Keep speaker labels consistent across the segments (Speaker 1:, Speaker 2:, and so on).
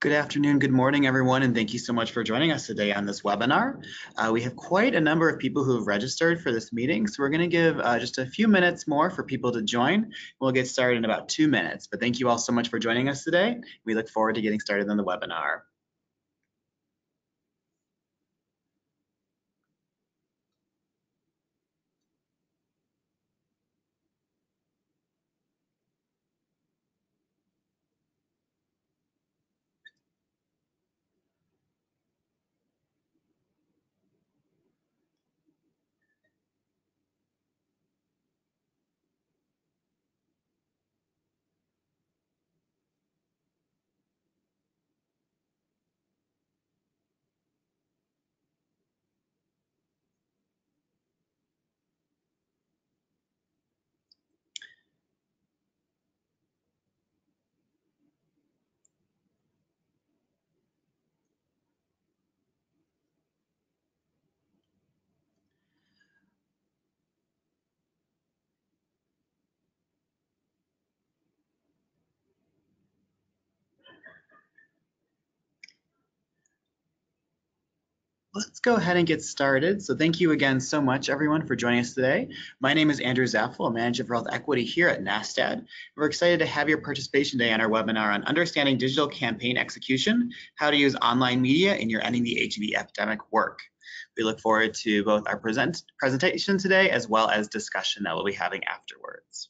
Speaker 1: Good afternoon, good morning, everyone, and thank you so much for joining us today on this webinar. Uh, we have quite a number of people who have registered for this meeting, so we're going to give uh, just a few minutes more for people to join. We'll get started in about two minutes, but thank you all so much for joining us today. We look forward to getting started on the webinar. Let's go ahead and get started. So thank you again so much, everyone, for joining us today. My name is Andrew Zapfel, a Manager for Health Equity here at NASTAD. We're excited to have your participation today on our webinar on understanding digital campaign execution, how to use online media in your ending the HIV epidemic work. We look forward to both our present presentation today as well as discussion that we'll be having afterwards.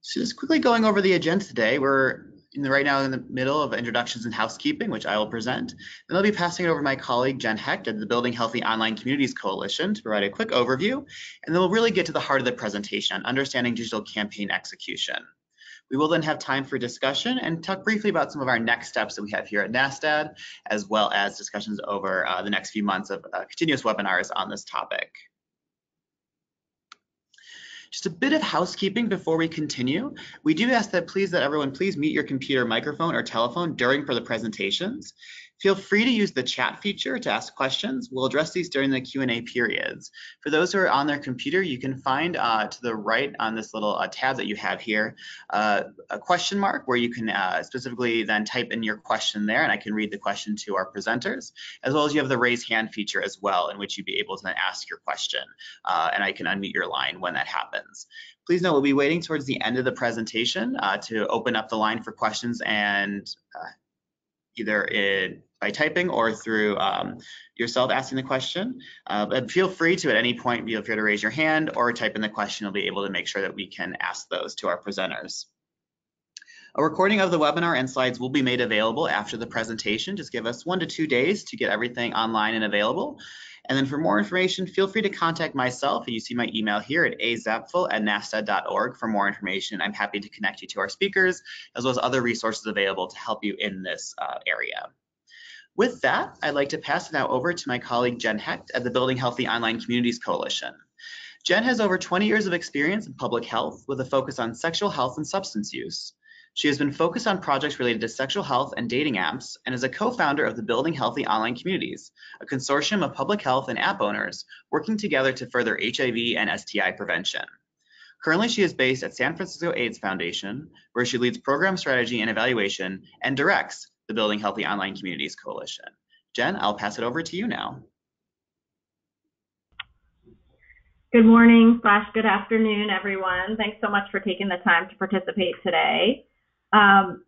Speaker 1: So just quickly going over the agenda today, we're the, right now in the middle of introductions and housekeeping, which I will present. Then I'll be passing it over to my colleague, Jen Hecht at the Building Healthy Online Communities Coalition to provide a quick overview. And then we'll really get to the heart of the presentation on understanding digital campaign execution. We will then have time for discussion and talk briefly about some of our next steps that we have here at NASTAD, as well as discussions over uh, the next few months of uh, continuous webinars on this topic. Just a bit of housekeeping before we continue. We do ask that please that everyone please mute your computer microphone or telephone during for the presentations. Feel free to use the chat feature to ask questions. We'll address these during the Q&A periods. For those who are on their computer, you can find uh, to the right on this little uh, tab that you have here, uh, a question mark where you can uh, specifically then type in your question there and I can read the question to our presenters, as well as you have the raise hand feature as well in which you'd be able to then ask your question uh, and I can unmute your line when that happens. Please note we'll be waiting towards the end of the presentation uh, to open up the line for questions and either in by typing or through um, yourself asking the question. Uh, but feel free to at any point feel free to raise your hand or type in the question. We'll be able to make sure that we can ask those to our presenters. A recording of the webinar and slides will be made available after the presentation. Just give us one to two days to get everything online and available. And then for more information, feel free to contact myself. You see my email here at azapfel at nastad.org for more information. I'm happy to connect you to our speakers, as well as other resources available to help you in this uh, area. With that, I'd like to pass it now over to my colleague Jen Hecht at the Building Healthy Online Communities Coalition. Jen has over 20 years of experience in public health with a focus on sexual health and substance use. She has been focused on projects related to sexual health and dating apps and is a co-founder of the Building Healthy Online Communities, a consortium of public health and app owners working together to further HIV and STI prevention. Currently, she is based at San Francisco AIDS Foundation, where she leads program strategy and evaluation and directs the Building Healthy Online Communities Coalition. Jen, I'll pass it over to you now.
Speaker 2: Good morning slash good afternoon, everyone. Thanks so much for taking the time to participate today. Um,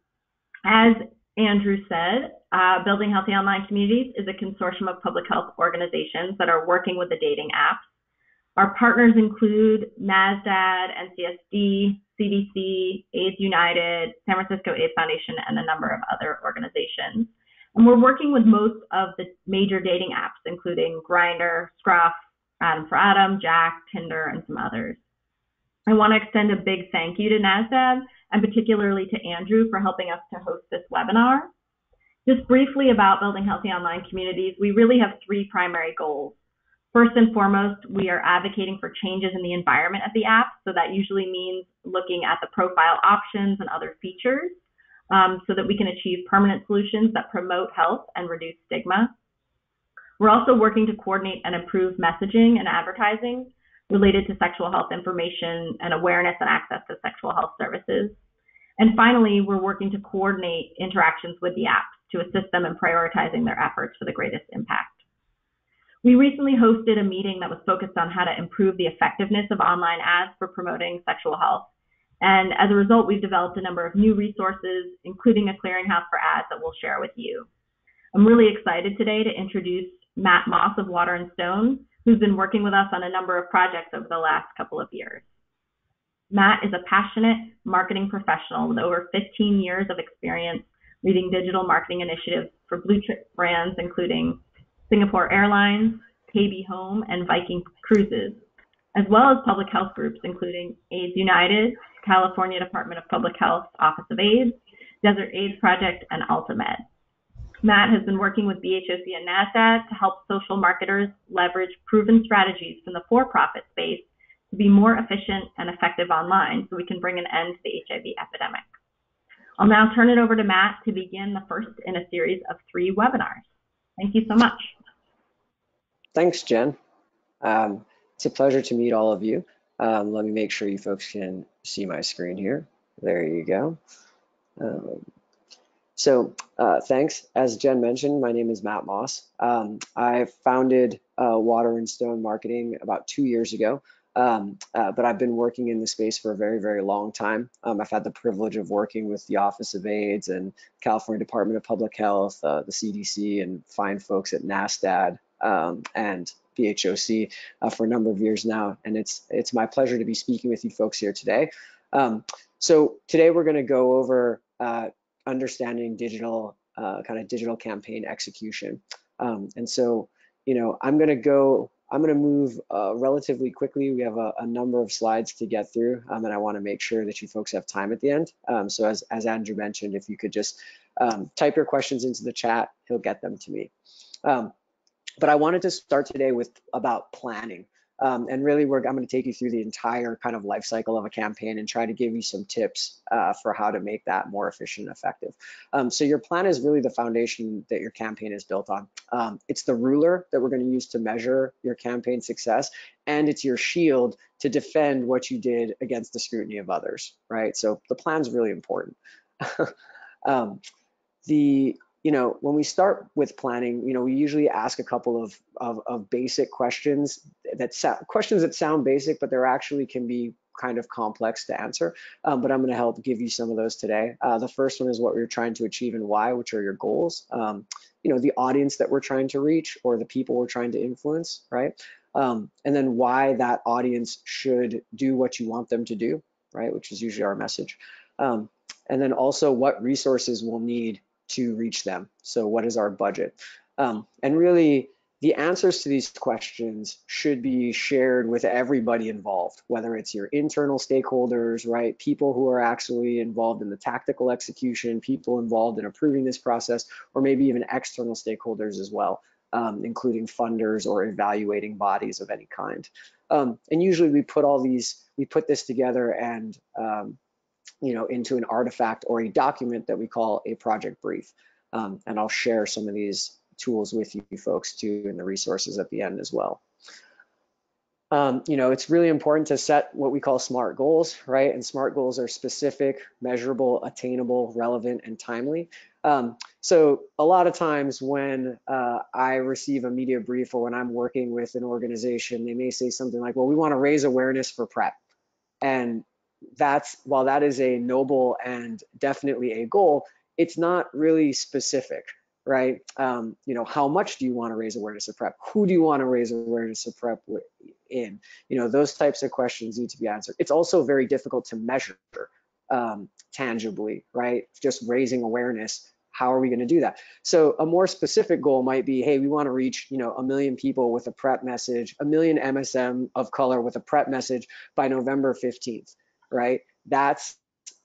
Speaker 2: as Andrew said, uh, Building Healthy Online Communities is a consortium of public health organizations that are working with the dating apps. Our partners include NASTAD, NCSD, CDC, AIDS United, San Francisco AIDS Foundation, and a number of other organizations. And we're working with most of the major dating apps, including Grindr, Scruff, Adam4Adam, Jack, Tinder, and some others. I want to extend a big thank you to NASTAD and particularly to Andrew for helping us to host this webinar. Just briefly about building healthy online communities, we really have three primary goals. First and foremost, we are advocating for changes in the environment of the app. So that usually means looking at the profile options and other features um, so that we can achieve permanent solutions that promote health and reduce stigma. We're also working to coordinate and improve messaging and advertising related to sexual health information and awareness and access to sexual health services. And finally, we're working to coordinate interactions with the apps to assist them in prioritizing their efforts for the greatest impact. We recently hosted a meeting that was focused on how to improve the effectiveness of online ads for promoting sexual health. And as a result, we've developed a number of new resources, including a clearinghouse for ads that we'll share with you. I'm really excited today to introduce Matt Moss of Water and Stone, who's been working with us on a number of projects over the last couple of years. Matt is a passionate marketing professional with over 15 years of experience leading digital marketing initiatives for blue chip brands, including Singapore Airlines, KB Home, and Viking Cruises, as well as public health groups, including AIDS United, California Department of Public Health Office of AIDS, Desert AIDS Project, and AltaMed. Matt has been working with BHOC and NASTAD to help social marketers leverage proven strategies from the for-profit space to be more efficient and effective online so we can bring an end to the HIV epidemic. I'll now turn it over to Matt to begin the first in a series of three webinars. Thank you so much.
Speaker 3: Thanks, Jen. Um, it's a pleasure to meet all of you. Um, let me make sure you folks can see my screen here. There you go. Um, so uh, thanks. As Jen mentioned, my name is Matt Moss. Um, I founded uh, Water and Stone Marketing about two years ago. Um, uh, but I've been working in the space for a very, very long time. Um, I've had the privilege of working with the Office of AIDS and California Department of Public Health, uh, the CDC, and fine folks at NASTAD um, and BHOC uh, for a number of years now. And it's it's my pleasure to be speaking with you folks here today. Um, so today we're going to go over uh, understanding digital uh, kind of digital campaign execution. Um, and so, you know, I'm going to go I'm going to move uh, relatively quickly. We have a, a, number of slides to get through, um, and I want to make sure that you folks have time at the end. Um, so as, as Andrew mentioned, if you could just um, type your questions into the chat, he'll get them to me. Um, but I wanted to start today with about planning. Um, and really, I'm going to take you through the entire kind of life cycle of a campaign and try to give you some tips uh, for how to make that more efficient and effective. Um, so your plan is really the foundation that your campaign is built on. Um, it's the ruler that we're going to use to measure your campaign success, and it's your shield to defend what you did against the scrutiny of others, right? So the plan's really important. Um, the you know, when we start with planning, you know, we usually ask a couple of, of, of basic questions that questions that sound basic, but they're actually can be kind of complex to answer. Um, but I'm going to help give you some of those today. Uh, the first one is what we're trying to achieve and why, which are your goals. Um, you know, the audience that we're trying to reach or the people we're trying to influence, right? Um, and then why that audience should do what you want them to do, right? Which is usually our message. Um, and then also what resources we'll need to reach them. So what is our budget? Um, and really, the answers to these questions should be shared with everybody involved, whether it's your internal stakeholders, right? People who are actually involved in the tactical execution, people involved in approving this process, or maybe even external stakeholders as well, um, including funders or evaluating bodies of any kind. Um, and usually we put all these, we put this together and um, you know, into an artifact or a document that we call a project brief. Um, and I'll share some of these tools with you folks too in the resources at the end as well. Um, you know, it's really important to set what we call SMART goals, right? And SMART goals are specific, measurable, attainable, relevant, and timely. Um, so a lot of times when uh, I receive a media brief or when I'm working with an organization, they may say something like, well, we want to raise awareness for PrEP. And that's while that is a noble and definitely a goal, it's not really specific, right? Um, you know, how much do you want to raise awareness of PrEP? Who do you want to raise awareness of PrEP in? You know, those types of questions need to be answered. It's also very difficult to measure um, tangibly, right? Just raising awareness. How are we going to do that? So a more specific goal might be, hey, we want to reach, you know, a million people with a PrEP message, a million MSM of color with a PrEP message by November 15th right? That's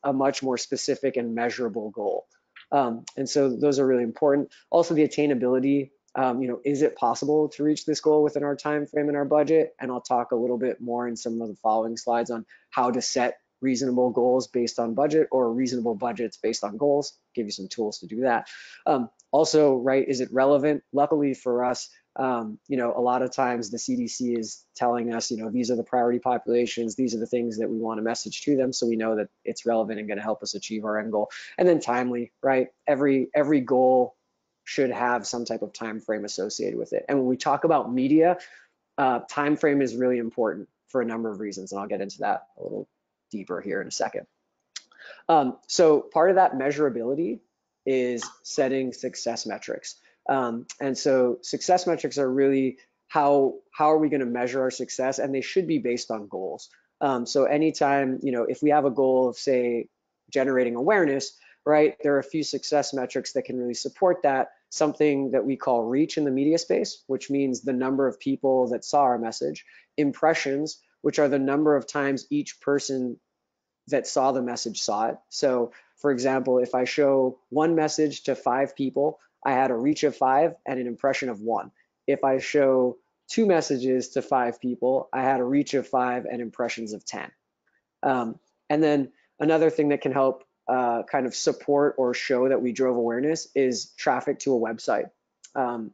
Speaker 3: a much more specific and measurable goal. Um, and so those are really important. Also the attainability, um, you know, is it possible to reach this goal within our time frame and our budget? And I'll talk a little bit more in some of the following slides on how to set reasonable goals based on budget or reasonable budgets based on goals, give you some tools to do that. Um, also, right, is it relevant? Luckily for us, Um, you know, a lot of times the CDC is telling us, you know, these are the priority populations, these are the things that we want to message to them, so we know that it's relevant and going to help us achieve our end goal. And then timely, right? Every every goal should have some type of time frame associated with it. And when we talk about media, uh, time frame is really important for a number of reasons, and I'll get into that a little deeper here in a second. Um, so part of that measurability is setting success metrics. Um, and so success metrics are really how how are we going to measure our success, and they should be based on goals. Um, so anytime you know if we have a goal of say generating awareness, right? There are a few success metrics that can really support that. Something that we call reach in the media space, which means the number of people that saw our message. Impressions, which are the number of times each person that saw the message saw it. So for example, if I show one message to five people, I had a reach of five and an impression of one. If I show two messages to five people, I had a reach of five and impressions of 10. Um, and then another thing that can help uh, kind of support or show that we drove awareness is traffic to a website. Um,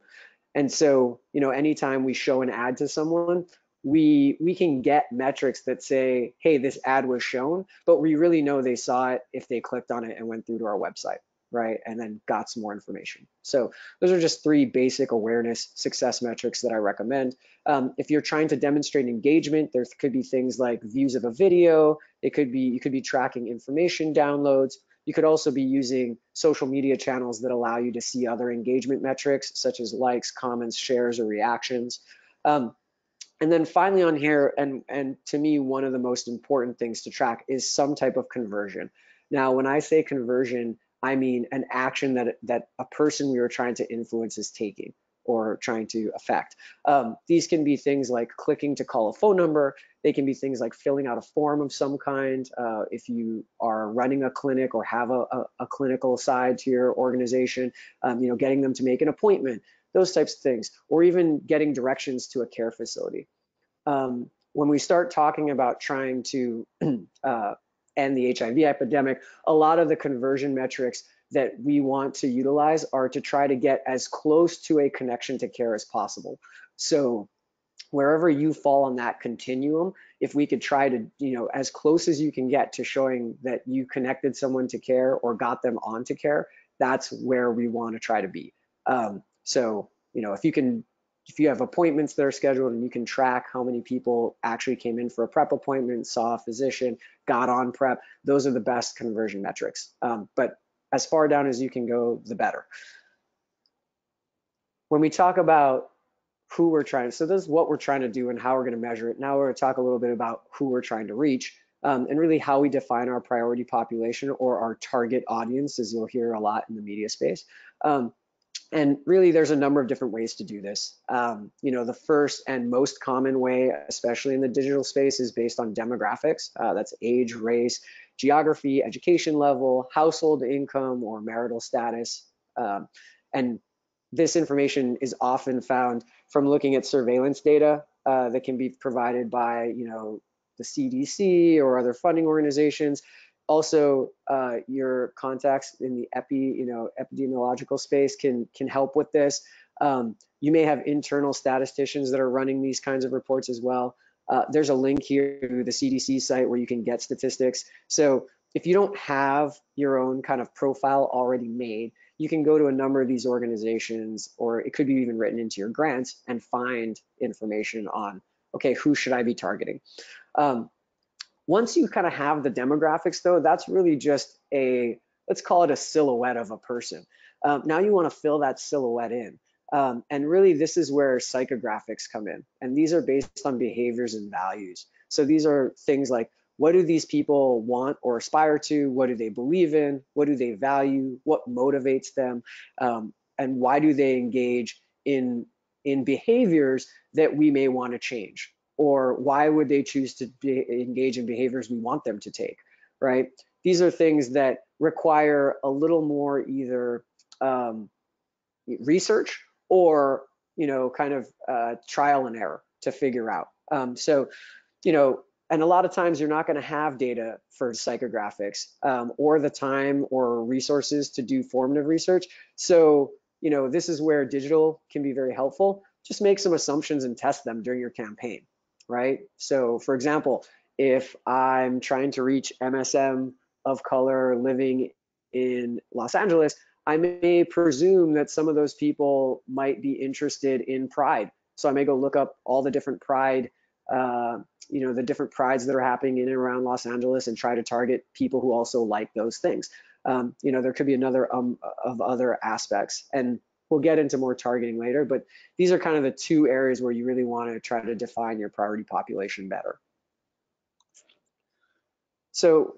Speaker 3: and so, you know, anytime we show an ad to someone, we we can get metrics that say, hey, this ad was shown, but we really know they saw it if they clicked on it and went through to our website, right? And then got some more information. So those are just three basic awareness success metrics that I recommend. Um, if you're trying to demonstrate engagement, there could be things like views of a video. It could be you could be tracking information downloads. You could also be using social media channels that allow you to see other engagement metrics, such as likes, comments, shares, or reactions. Um, and then finally on here, and, and to me, one of the most important things to track is some type of conversion. Now, when I say conversion, I mean an action that, that a person we are trying to influence is taking or trying to affect. Um, these can be things like clicking to call a phone number. They can be things like filling out a form of some kind. Uh, if you are running a clinic or have a, a, a clinical side to your organization, um, you know, getting them to make an appointment those types of things, or even getting directions to a care facility. Um, when we start talking about trying to uh, end the HIV epidemic, a lot of the conversion metrics that we want to utilize are to try to get as close to a connection to care as possible. So wherever you fall on that continuum, if we could try to, you know, as close as you can get to showing that you connected someone to care or got them onto care, that's where we want to try to be. Um, so, you know, if you can, if you have appointments that are scheduled and you can track how many people actually came in for a prep appointment, saw a physician, got on prep, those are the best conversion metrics. Um, but as far down as you can go, the better. When we talk about who we're trying, so this is what we're trying to do and how we're going to measure it. Now we're going to talk a little bit about who we're trying to reach. Um, and really how we define our priority population or our target audience, as you'll hear a lot in the media space. Um, and really, there's a number of different ways to do this. Um, you know, the first and most common way, especially in the digital space, is based on demographics. Uh, that's age, race, geography, education level, household income, or marital status. Um, and this information is often found from looking at surveillance data uh, that can be provided by, you know, the CDC or other funding organizations also uh, your contacts in the epi, you know, epidemiological space can can help with this. Um, you may have internal statisticians that are running these kinds of reports as well. Uh, there's a link here to the CDC site where you can get statistics. So if you don't have your own kind of profile already made, you can go to a number of these organizations, or it could be even written into your grants and find information on, okay, who should I be targeting? Um, once you kind of have the demographics though, that's really just a, let's call it a silhouette of a person. Um, now you want to fill that silhouette in. Um, and really this is where psychographics come in. And these are based on behaviors and values. So these are things like, what do these people want or aspire to? What do they believe in? What do they value? What motivates them? Um, and why do they engage in, in behaviors that we may want to change? Or why would they choose to be, engage in behaviors we want them to take, right? These are things that require a little more either um, research or you know kind of uh, trial and error to figure out. Um, so you know, and a lot of times you're not going to have data for psychographics um, or the time or resources to do formative research. So you know, this is where digital can be very helpful just make some assumptions and test them during your campaign, right? So for example, if I'm trying to reach MSM of color living in Los Angeles, I may presume that some of those people might be interested in pride. So I may go look up all the different pride, uh, you know, the different prides that are happening in and around Los Angeles and try to target people who also like those things. Um, you know, there could be another um, of other aspects. And we'll get into more targeting later, but these are kind of the two areas where you really want to try to define your priority population better. So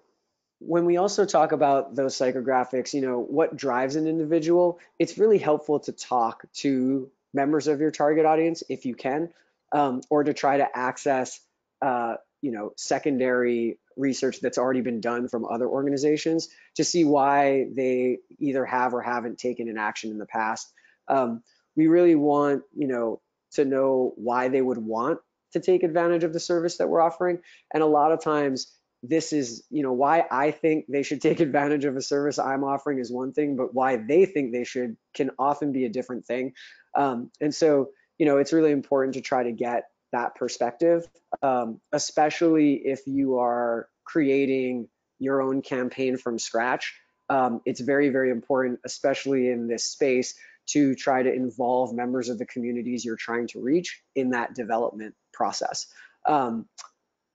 Speaker 3: when we also talk about those psychographics, you know, what drives an individual, it's really helpful to talk to members of your target audience if you can, um, or to try to access, uh, you know, secondary research that's already been done from other organizations to see why they either have or haven't taken an action in the past. Um, we really want, you know, to know why they would want to take advantage of the service that we're offering. And a lot of times this is, you know, why I think they should take advantage of a service I'm offering is one thing, but why they think they should can often be a different thing. Um, and so, you know, it's really important to try to get that perspective, um, especially if you are creating your own campaign from scratch. Um, it's very, very important, especially in this space, to try to involve members of the communities you're trying to reach in that development process. Um,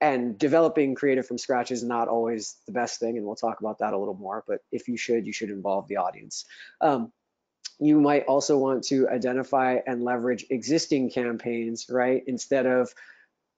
Speaker 3: and developing creative from scratch is not always the best thing and we'll talk about that a little more but if you should you should involve the audience um, you might also want to identify and leverage existing campaigns right instead of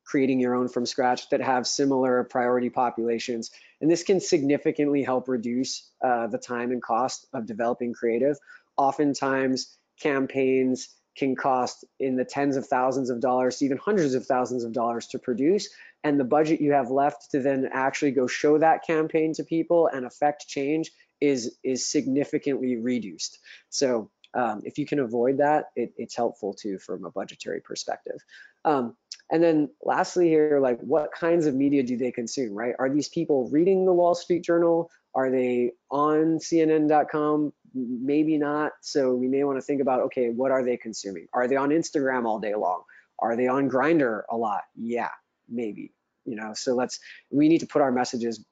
Speaker 3: creating your own from scratch that have similar priority populations and this can significantly help reduce uh, the time and cost of developing creative oftentimes campaigns can cost in the tens of thousands of dollars even hundreds of thousands of dollars to produce and the budget you have left to then actually go show that campaign to people and affect change is is significantly reduced. So um, if you can avoid that, it, it's helpful too from a budgetary perspective. Um, and then lastly here, like what kinds of media do they consume, right? Are these people reading the Wall Street Journal? Are they on CNN.com? Maybe not. So we may want to think about, okay, what are they consuming? Are they on Instagram all day long? Are they on Grindr a lot? Yeah maybe you know so let's we need to put our messages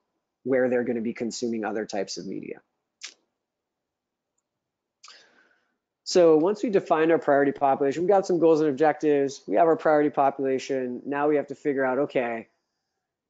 Speaker 3: where they're going to be consuming other types of media so once we defined our priority population we've got some goals and objectives we have our priority population. Now we have to figure out okay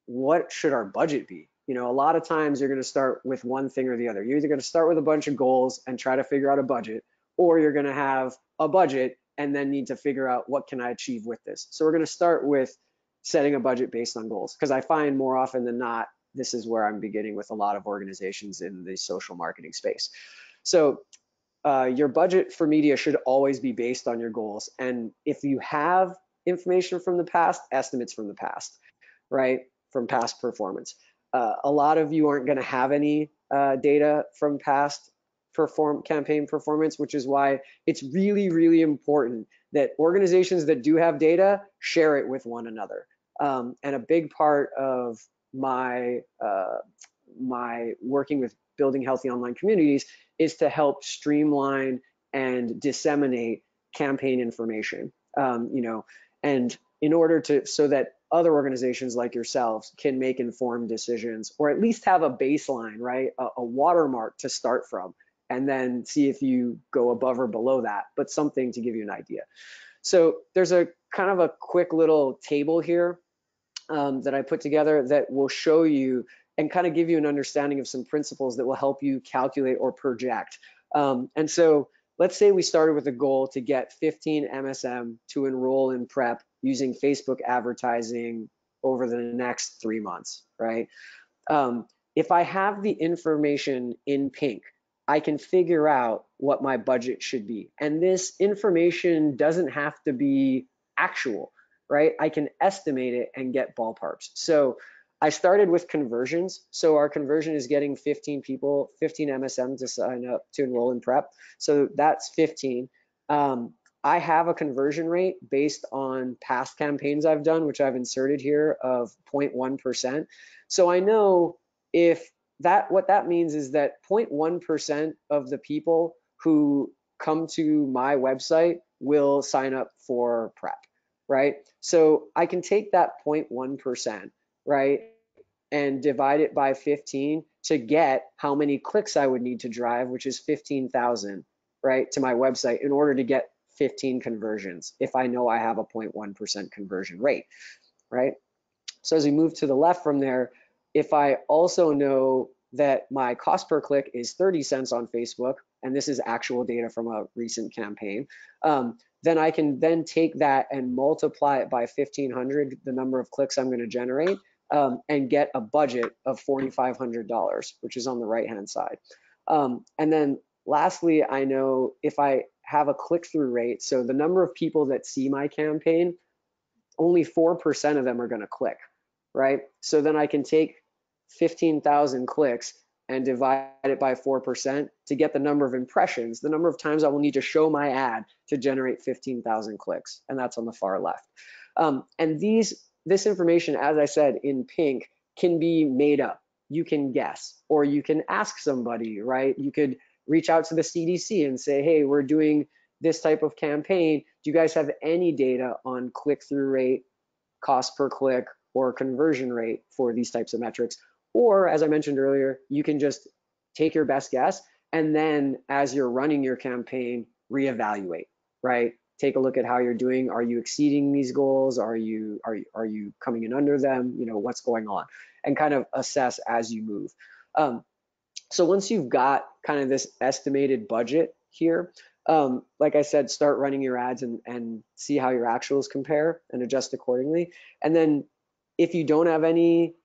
Speaker 3: what should our budget be? You know a lot of times you're going to start with one thing or the other. You're either going to start with a bunch of goals and try to figure out a budget or you're going to have a budget and then need to figure out what can i achieve with this. So we're going to start with setting a budget based on goals because I find more often than not this is where I'm beginning with a lot of organizations in the social marketing space. So uh, your budget for media should always be based on your goals. And if you have information from the past, estimates from the past, right, from past performance. Uh, a lot of you aren't going to have any uh, data from past perform campaign performance, which is why it's really, really important that organizations that do have data share it with one another. Um, and a big part of my uh, my working with building healthy online communities is to help streamline and disseminate campaign information. Um, you know, and in order to so that other organizations like yourselves can make informed decisions or at least have a baseline, right? A, a watermark to start from and then see if you go above or below that, but something to give you an idea. So there's a kind of a quick little table here um, that I put together that will show you and kind of give you an understanding of some principles that will help you calculate or project. Um, and so let's say we started with a goal to get 15 MSM to enroll in PrEP using Facebook advertising over the next three months, right? Um, if I have the information in pink, I can figure out what my budget should be. And this information doesn't have to be actual right? I can estimate it and get ballparks. So I started with conversions. So our conversion is getting 15 people, 15 MSM to sign up to enroll in prep. So that's 15. Um, I have a conversion rate based on past campaigns I've done, which I've inserted here of 0.1%. So I know if that, what that means is that 0.1% of the people who come to my website will sign up for prep, right? So I can take that 0.1%, right, and divide it by 15 to get how many clicks I would need to drive, which is 15,000, right, to my website in order to get 15 conversions if I know I have a 0.1% conversion rate, right? So as we move to the left from there, if I also know that my cost per click is 30 cents on Facebook, and this is actual data from a recent campaign, um, then I can then take that and multiply it by 1500, the number of clicks I'm going to generate, um, and get a budget of $4,500, which is on the right hand side. Um, and then lastly, I know if I have a click through rate, so the number of people that see my campaign, only 4% of them are going to click, right? So then I can take 15,000 clicks and divide it by 4% to get the number of impressions, the number of times I will need to show my ad to generate 15,000 clicks. And that's on the far left. Um, and these, this information, as I said in pink, can be made up. You can guess, or you can ask somebody, right? You could reach out to the CDC and say, hey, we're doing this type of campaign. Do you guys have any data on click through rate, cost per click, or conversion rate for these types of metrics? Or as I mentioned earlier, you can just take your best guess and then as you're running your campaign, reevaluate, right? Take a look at how you're doing. Are you exceeding these goals? Are you are you, are you coming in under them? You know, what's going on? And kind of assess as you move. Um, so once you've got kind of this estimated budget here, um, like I said, start running your ads and, and see how your actuals compare and adjust accordingly. And then if you don't have any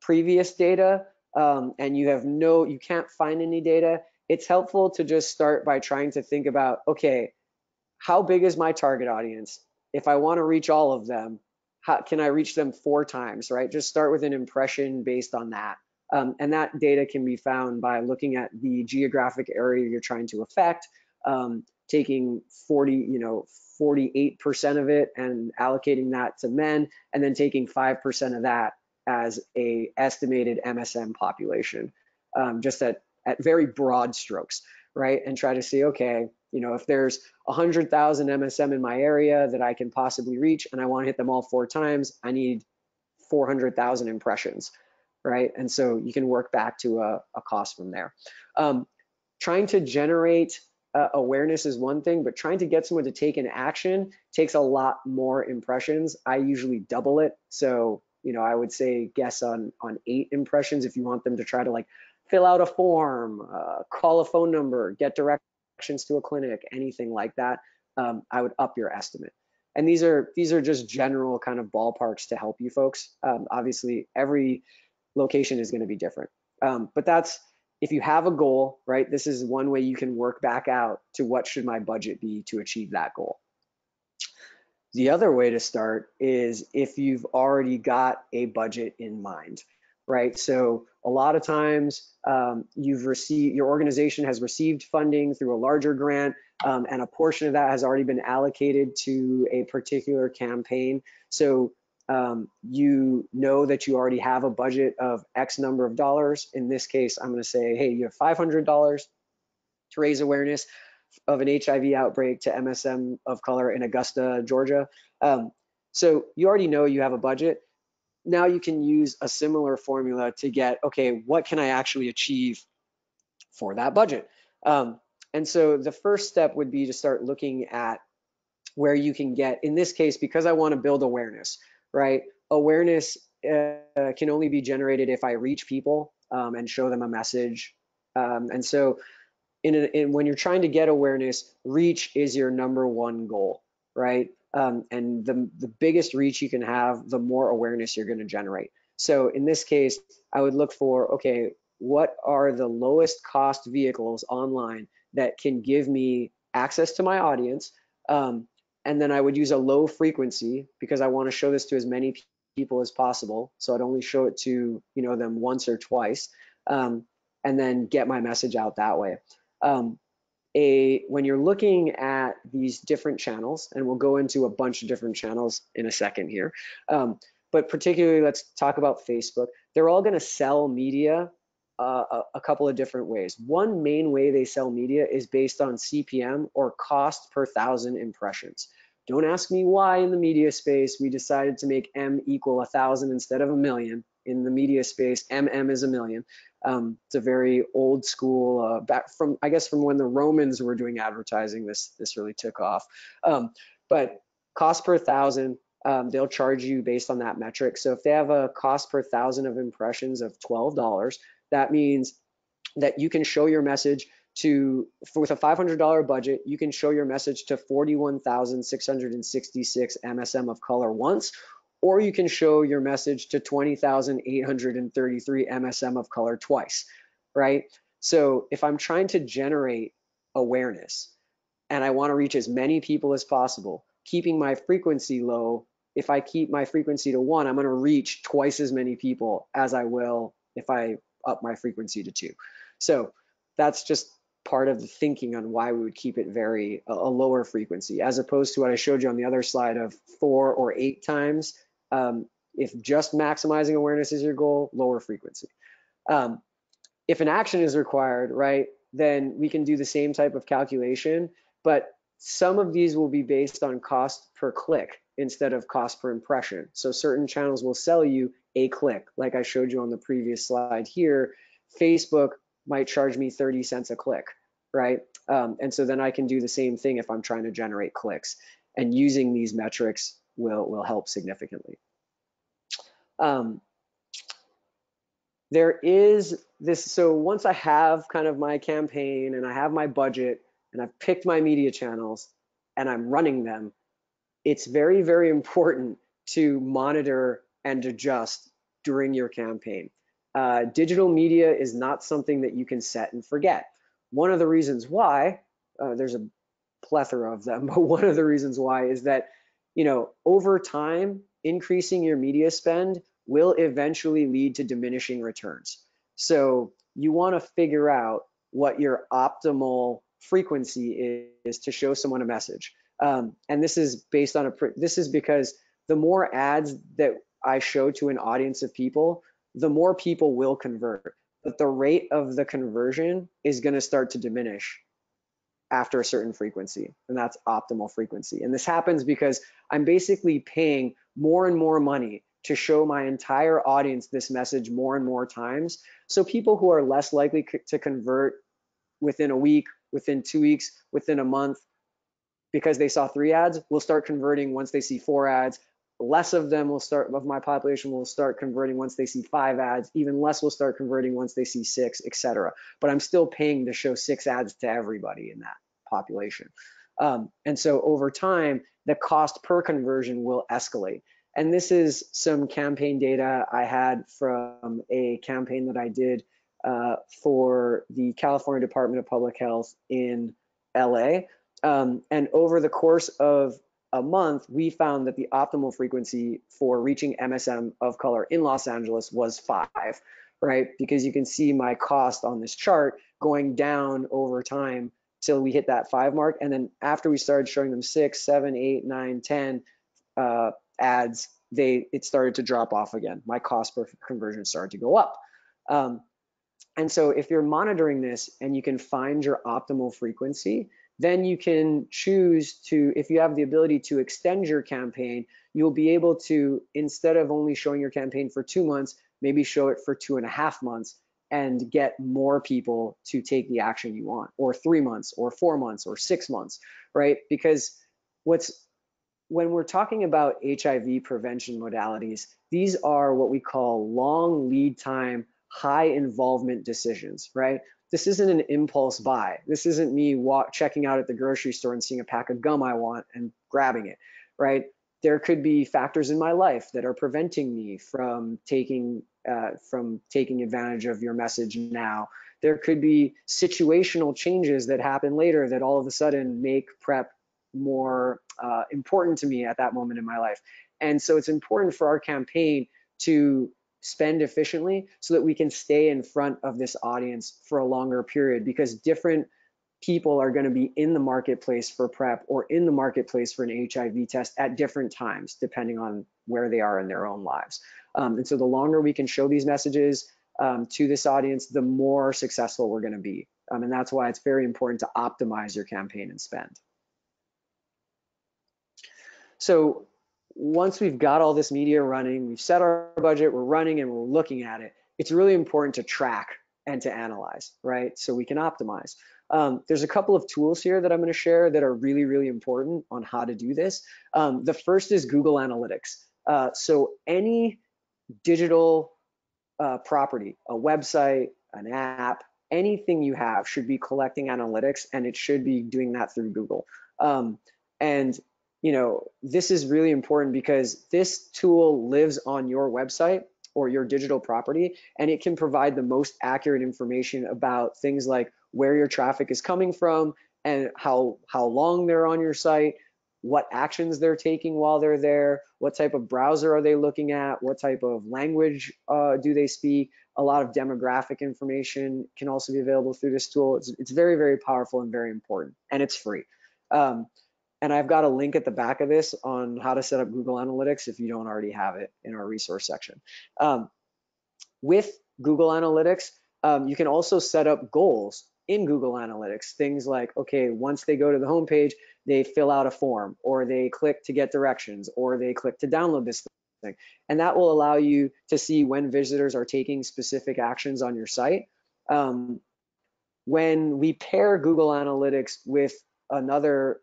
Speaker 3: previous data um, and you have no, you can't find any data, it's helpful to just start by trying to think about, okay, how big is my target audience? If I want to reach all of them, how can I reach them four times, right? Just start with an impression based on that. Um, and that data can be found by looking at the geographic area you're trying to affect, um, taking 40, you know, 48% of it and allocating that to men, and then taking 5% of that as a estimated MSM population, um, just at, at very broad strokes, right? And try to see, okay, you know, if there's 100,000 MSM in my area that I can possibly reach and I want to hit them all four times, I need 400,000 impressions, right? And so you can work back to a, a cost from there. Um, trying to generate uh, awareness is one thing, but trying to get someone to take an action takes a lot more impressions. I usually double it. So you know, I would say guess on on eight impressions if you want them to try to like fill out a form, uh, call a phone number, get to a clinic, anything like that. Um, I would up your estimate. And these are these are just general kind of ballparks to help you folks. Um, obviously, every location is going to be different, um, but that's if you have a goal, right? This is one way you can work back out to what should my budget be to achieve that goal. The other way to start is if you've already got a budget in mind, right? So a lot of times um, you've received, your organization has received funding through a larger grant, um, and a portion of that has already been allocated to a particular campaign. So um, you know that you already have a budget of X number of dollars. In this case, I'm going to say, hey, you have $500 to raise awareness of an HIV outbreak to MSM of color in Augusta, Georgia. Um, so you already know you have a budget. Now you can use a similar formula to get, okay, what can I actually achieve for that budget? Um, and so the first step would be to start looking at where you can get, in this case, because I want to build awareness, right? Awareness uh, can only be generated if I reach people um, and show them a message. Um, and so in, a, in when you're trying to get awareness, reach is your number one goal, right? Um, and the, the biggest reach you can have, the more awareness you're going to generate. So in this case, I would look for, okay, what are the lowest cost vehicles online that can give me access to my audience? Um, and then I would use a low frequency because I want to show this to as many people as possible. So I'd only show it to, you know, them once or twice um, and then get my message out that way um, a when you're looking at these different channels, and we'll go into a bunch of different channels in a second here, um, but particularly let's talk about Facebook. They're all going to sell media uh, a, a couple of different ways. One main way they sell media is based on CPM or cost per thousand impressions. Don't ask me why in the media space we decided to make M equal a thousand instead of a million. In the media space, MM is a million. Um, it's a very old school, uh, back from I guess from when the Romans were doing advertising. This this really took off. Um, but cost per thousand, um, they'll charge you based on that metric. So if they have a cost per thousand of impressions of twelve dollars, that means that you can show your message to with a $500 budget, you can show your message to 41,666 MSM of color once, or you can show your message to 20,833 MSM of color twice, right? So if I'm trying to generate awareness and I want to reach as many people as possible, keeping my frequency low, if I keep my frequency to one, I'm going to reach twice as many people as I will if I up my frequency to two. So that's just part of the thinking on why we would keep it very a lower frequency as opposed to what I showed you on the other slide of four or eight times. Um, if just maximizing awareness is your goal, lower frequency. Um, if an action is required, right, then we can do the same type of calculation, but some of these will be based on cost per click instead of cost per impression. So certain channels will sell you a click, like I showed you on the previous slide here. Facebook might charge me 30 cents a click, right? Um, and so then I can do the same thing if I'm trying to generate clicks. And using these metrics will, will help significantly. Um, there is this, so once I have kind of my campaign and I have my budget and I've picked my media channels and I'm running them, it's very, very important to monitor and adjust during your campaign. Uh, digital media is not something that you can set and forget. One of the reasons why, uh, there's a plethora of them, but one of the reasons why is that, you know, over time, increasing your media spend will eventually lead to diminishing returns. So you want to figure out what your optimal frequency is to show someone a message. Um, and this is based on a, this is because the more ads that I show to an audience of people, the more people will convert. But the rate of the conversion is going to start to diminish after a certain frequency, and that's optimal frequency. And this happens because I'm basically paying more and more money to show my entire audience this message more and more times. So people who are less likely to convert within a week, within two weeks, within a month, because they saw three ads, will start converting once they see four ads, less of them will start of my population will start converting once they see five ads even less will start converting once they see six etc but i'm still paying to show six ads to everybody in that population. Um, and so over time the cost per conversion will escalate. And this is some campaign data i had from a campaign that i did uh, for the california department of public health in la um, and over the course of a month, we found that the optimal frequency for reaching MSM of color in Los Angeles was five, right? Because you can see my cost on this chart going down over time till we hit that five mark. And then after we started showing them six, seven, eight, nine, 10 uh, ads, they it started to drop off again. My cost per conversion started to go up. Um, and so if you're monitoring this and you can find your optimal frequency, then you can choose to, if you have the ability to extend your campaign, you'll be able to, instead of only showing your campaign for two months, maybe show it for two and a half months and get more people to take the action you want, or three months, or four months, or six months, right? Because what's when we're talking about HIV prevention modalities, these are what we call long lead time, high involvement decisions, right? This isn't an impulse buy. This isn't me walk, checking out at the grocery store and seeing a pack of gum I want and grabbing it, right? There could be factors in my life that are preventing me from taking uh, from taking advantage of your message now. There could be situational changes that happen later that all of a sudden make prep more uh, important to me at that moment in my life. And so it's important for our campaign to spend efficiently so that we can stay in front of this audience for a longer period because different people are going to be in the marketplace for PrEP or in the marketplace for an HIV test at different times, depending on where they are in their own lives. Um, and so the longer we can show these messages, um, to this audience, the more successful we're going to be. Um, and that's why it's very important to optimize your campaign and spend. So once we've got all this media running, we've set our budget, we're running and we're looking at it, it's really important to track and to analyze, right? So we can optimize. Um, there's a couple of tools here that I'm going to share that are really, really important on how to do this. Um, the first is Google Analytics. Uh, so any digital uh, property, a website, an app, anything you have should be collecting analytics and it should be doing that through Google. Um, and you know, this is really important because this tool lives on your website or your digital property, and it can provide the most accurate information about things like where your traffic is coming from and how how long they're on your site, what actions they're taking while they're there, what type of browser are they looking at, what type of language uh, do they speak. A lot of demographic information can also be available through this tool. It's, it's very, very powerful and very important, and it's free. Um, and I've got a link at the back of this on how to set up Google Analytics if you don't already have it in our resource section. Um, with Google Analytics, um, you can also set up goals in Google Analytics. Things like, okay, once they go to the homepage, they fill out a form, or they click to get directions, or they click to download this thing. And that will allow you to see when visitors are taking specific actions on your site. Um, when we pair Google Analytics with another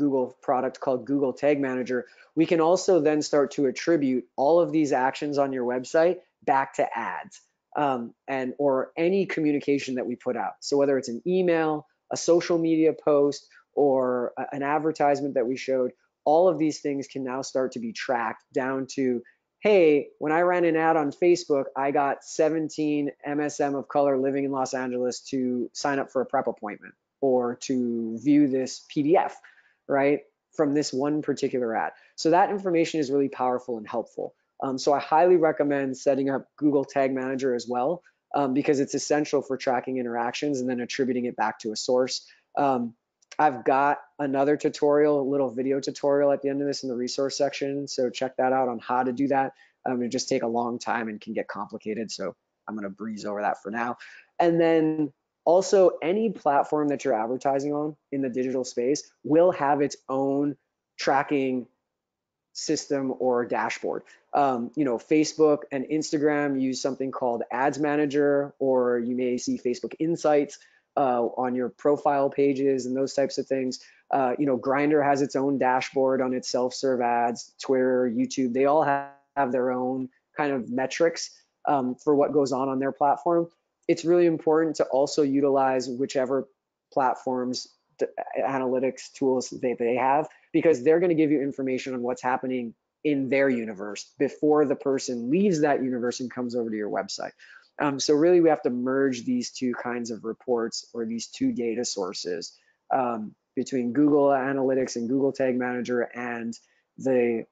Speaker 3: Google product called Google Tag Manager, we can also then start to attribute all of these actions on your website back to ads um, and or any communication that we put out. So whether it's an email, a social media post, or a, an advertisement that we showed, all of these things can now start to be tracked down to, hey, when I ran an ad on Facebook, I got 17 MSM of color living in Los Angeles to sign up for a PrEP appointment or to view this PDF right, from this one particular ad. So that information is really powerful and helpful. Um, so I highly recommend setting up Google Tag Manager as well, um, because it's essential for tracking interactions and then attributing it back to a source. Um, I've got another tutorial, a little video tutorial at the end of this in the resource section. So check that out on how to do that. Um, it just take a long time and can get complicated. So I'm gonna breeze over that for now. And then also, any platform that you're advertising on in the digital space will have its own tracking system or dashboard. Um, you know, Facebook and Instagram use something called Ads Manager, or you may see Facebook Insights uh, on your profile pages and those types of things. Uh, you know, Grindr has its own dashboard on its self-serve ads. Twitter, YouTube, they all have, have their own kind of metrics um, for what goes on on their platform it's really important to also utilize whichever platforms analytics tools they, they have because they're going to give you information on what's happening in their universe before the person leaves that universe and comes over to your website. Um, so really we have to merge these two kinds of reports or these two data sources um, between Google Analytics and Google Tag Manager and the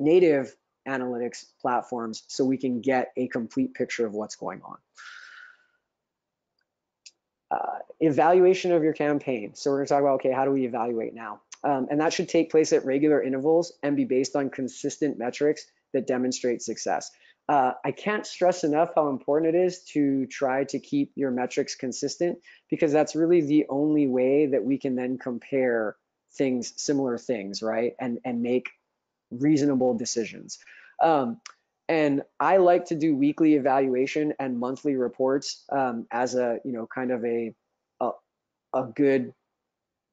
Speaker 3: native analytics platforms so we can get a complete picture of what's going on uh, evaluation of your campaign. So we're going to talk about, okay, how do we evaluate now? Um, and that should take place at regular intervals and be based on consistent metrics that demonstrate success. Uh, I can't stress enough how important it is to try to keep your metrics consistent because that's really the only way that we can then compare things, similar things, right? And, and make reasonable decisions. Um, and I like to do weekly evaluation and monthly reports um, as a, you know, kind of a, a, a good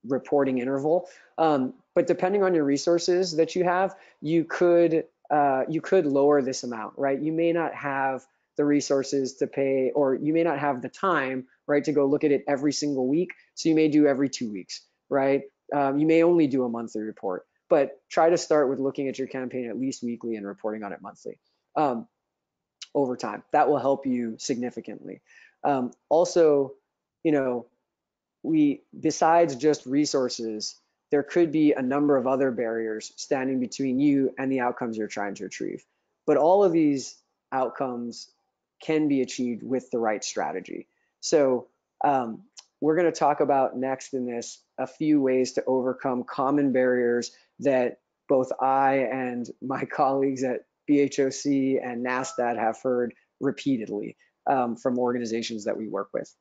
Speaker 3: reporting interval. Um, but depending on your resources that you have, you could uh, you could lower this amount, right? You may not have the resources to pay, or you may not have the time, right, to go look at it every single week. So you may do every two weeks, right? Um, you may only do a monthly report, but try to start with looking at your campaign at least weekly and reporting on it monthly um, over time. That will help you significantly. Um, also, you know, we besides just resources, there could be a number of other barriers standing between you and the outcomes you're trying to achieve. But all of these outcomes can be achieved with the right strategy. So um, we're going to talk about next in this a few ways to overcome common barriers that both I and my colleagues at BHOC and NASTAD have heard repeatedly. um, from organizations that we work with.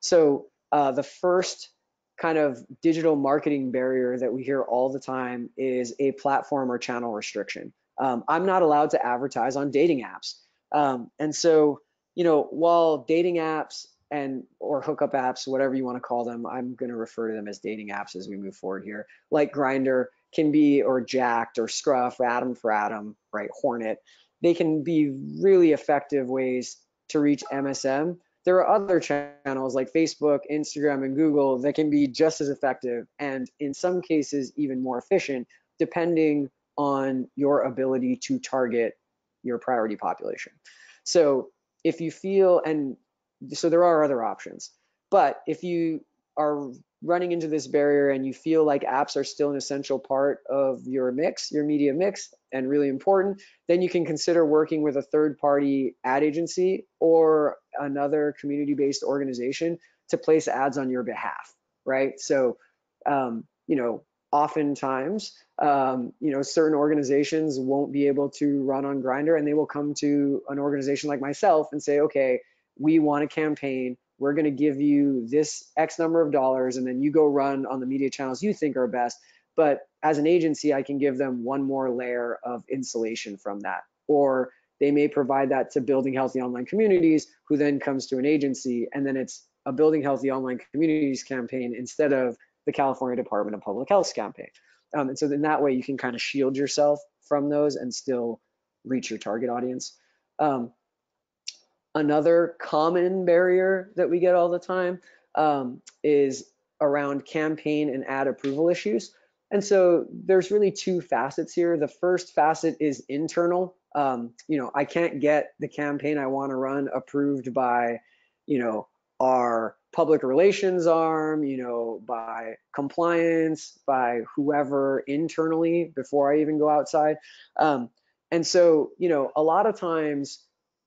Speaker 3: So uh, the first kind of digital marketing barrier that we hear all the time is a platform or channel restriction. Um, I'm not allowed to advertise on dating apps. Um, and so, you know, while dating apps and or hookup apps, whatever you want to call them, I'm going to refer to them as dating apps as we move forward here, like Grindr can be, or Jack'd, or Scruff, Adam4Adam, right, Hornet. They can be really effective ways to reach MSM there are other channels like Facebook, Instagram, and Google that can be just as effective and in some cases even more efficient, depending on your ability to target your priority population. So if you feel, and so there are other options, but if you are running into this barrier and you feel like apps are still an essential part of your mix, your media mix, and really important, then you can consider working with a third party ad agency or another community based organization to place ads on your behalf, right? So, um, you know, oftentimes, um, you know, certain organizations won't be able to run on Grindr and they will come to an organization like myself and say, okay, we want a campaign we're going to give you this X number of dollars, and then you go run on the media channels you think are best. But as an agency, I can give them one more layer of insulation from that. Or they may provide that to building healthy online communities, who then comes to an agency, and then it's a building healthy online communities campaign instead of the California Department of Public Health campaign. Um, and so in that way, you can kind of shield yourself from those and still reach your target audience. Um, Another common barrier that we get all the time um, is around campaign and ad approval issues. And so there's really two facets here. The first facet is internal. Um, you know, I can't get the campaign I want to run approved by, you know, our public relations arm, you know, by compliance, by whoever internally before I even go outside. Um, and so, you know, a lot of times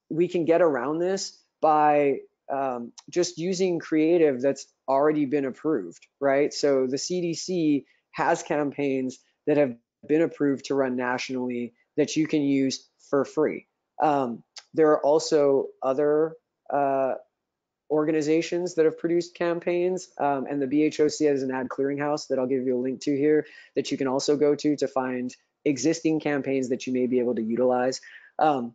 Speaker 3: we can get around this by um, just using creative that's already been approved, right? So the CDC has campaigns that have been approved to run nationally that you can use for free. Um, there are also other uh, organizations that have produced campaigns, um, and the BHOC has an ad clearinghouse that I'll give you a link to here that you can also go to to find existing campaigns that you may be able to utilize. Um,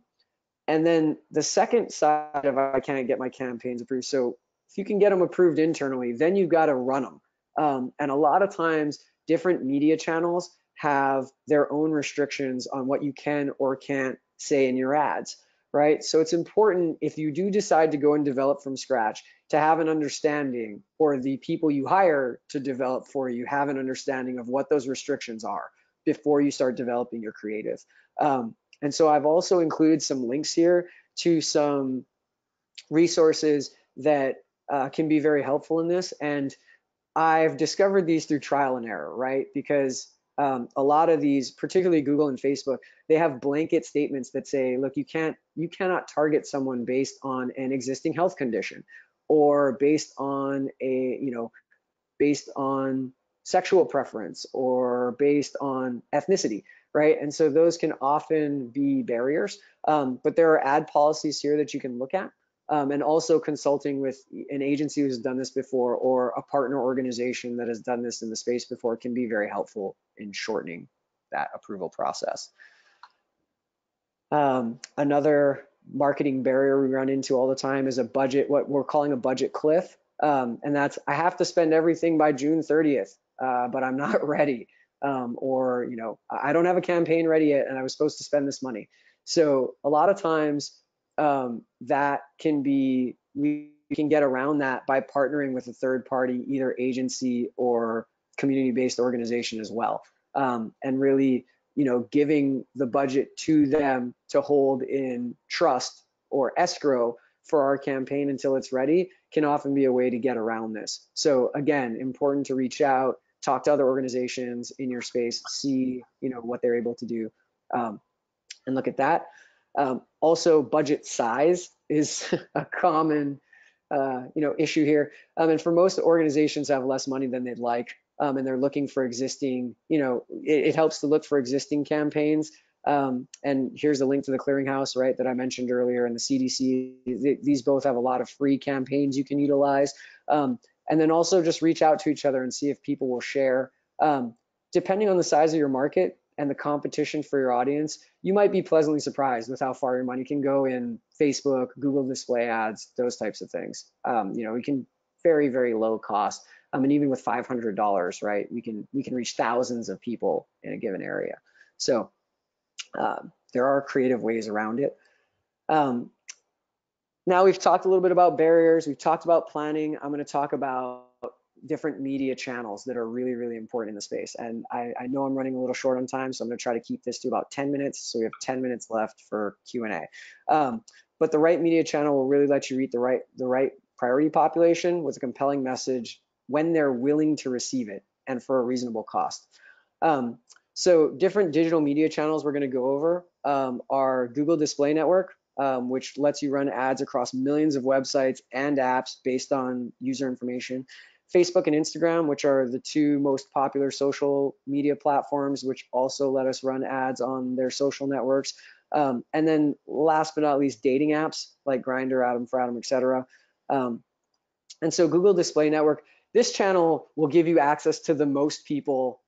Speaker 3: and then the second side of I can't get my campaigns approved. So if you can get them approved internally, then you've got to run them. Um, and a lot of times, different media channels have their own restrictions on what you can or can't say in your ads, right? So it's important if you do decide to go and develop from scratch to have an understanding, or the people you hire to develop for you have an understanding of what those restrictions are before you start developing your creative. Um, and so I've also included some links here to some resources that uh, can be very helpful in this. And I've discovered these through trial and error, right? Because um, a lot of these, particularly Google and Facebook, they have blanket statements that say, look, you can't, you cannot target someone based on an existing health condition or based on a, you know, based on sexual preference or based on ethnicity right? And so those can often be barriers, um, but there are ad policies here that you can look at. Um, and also consulting with an agency who's done this before or a partner organization that has done this in the space before can be very helpful in shortening that approval process. Um, another marketing barrier we run into all the time is a budget, what we're calling a budget cliff. Um, and that's, I have to spend everything by June 30th, uh, but I'm not ready um, or you know I don't have a campaign ready yet and I was supposed to spend this money. So a lot of times um, that can be we can get around that by partnering with a third party, either agency or community-based organization as well, um, and really you know giving the budget to them to hold in trust or escrow for our campaign until it's ready can often be a way to get around this. So again, important to reach out, talk to other organizations in your space, see you know what they're able to do, um, and look at that. Um, also, budget size is a common uh, you know issue here, um, and for most organizations have less money than they'd like, um, and they're looking for existing. You know, it, it, helps to look for existing campaigns Um, and here's a link to the clearinghouse, right, that I mentioned earlier, and the CDC. These both have a lot of free campaigns you can utilize. And then also just reach out to each other and see if people will share. Um, depending on the size of your market and the competition for your audience, you might be pleasantly surprised with how far your money can go in Facebook, Google display ads, those types of things. Um, you know, we can very, very low cost. I mean, even with $500, right, we can we can reach thousands of people in a given area. So um, there are creative ways around it. Um, now we've talked a little bit about barriers. We've talked about planning. I'm going to talk about different media channels that are really, really important in the space. And I, I, know I'm running a little short on time, so I'm going to try to keep this to about 10 minutes. So we have 10 minutes left for Q&A. Um, but the right media channel will really let you reach the right the right priority population with a compelling message when they're willing to receive it and for a reasonable cost. Um, so different digital media channels we're going to go over um, are Google Display Network, um, which lets you run ads across millions of websites and apps based on user information. Facebook and Instagram, which are the two most popular social media platforms, which also let us run ads on their social networks. Um, and then last but not least, dating apps like Grindr, Adam4Adam, etc. Um, and so Google Display Network, this channel will give you access to the most people